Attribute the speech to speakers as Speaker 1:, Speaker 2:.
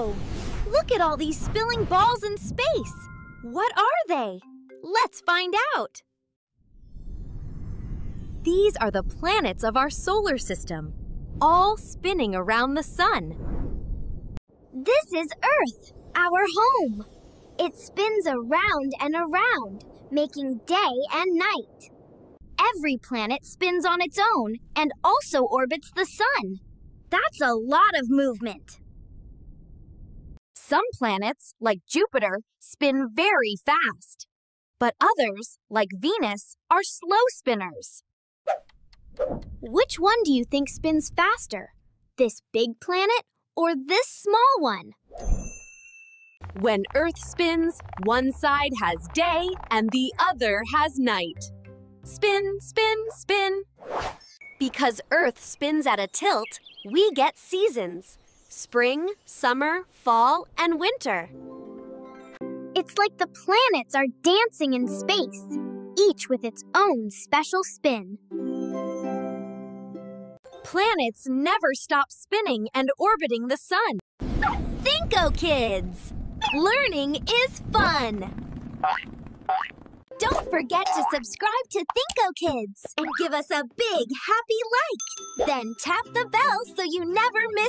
Speaker 1: Whoa! Look at all these spilling balls in space. What are they? Let's find out. These are the planets of our solar system, all spinning around the sun.
Speaker 2: This is Earth, our home. It spins around and around, making day and night. Every planet spins on its own and also orbits the sun. That's a lot of movement.
Speaker 1: Some planets, like Jupiter, spin very fast. But others, like Venus, are slow spinners. Which one do you think spins faster? This big planet or this small one? When Earth spins, one side has day and the other has night. Spin, spin, spin. Because Earth spins at a tilt, we get seasons spring, summer, fall, and winter.
Speaker 2: It's like the planets are dancing in space, each with its own special spin.
Speaker 1: Planets never stop spinning and orbiting the sun. Thinko Kids! Learning is fun! Don't forget to subscribe to Thinko Kids and give us a big happy like. Then tap the bell so you never miss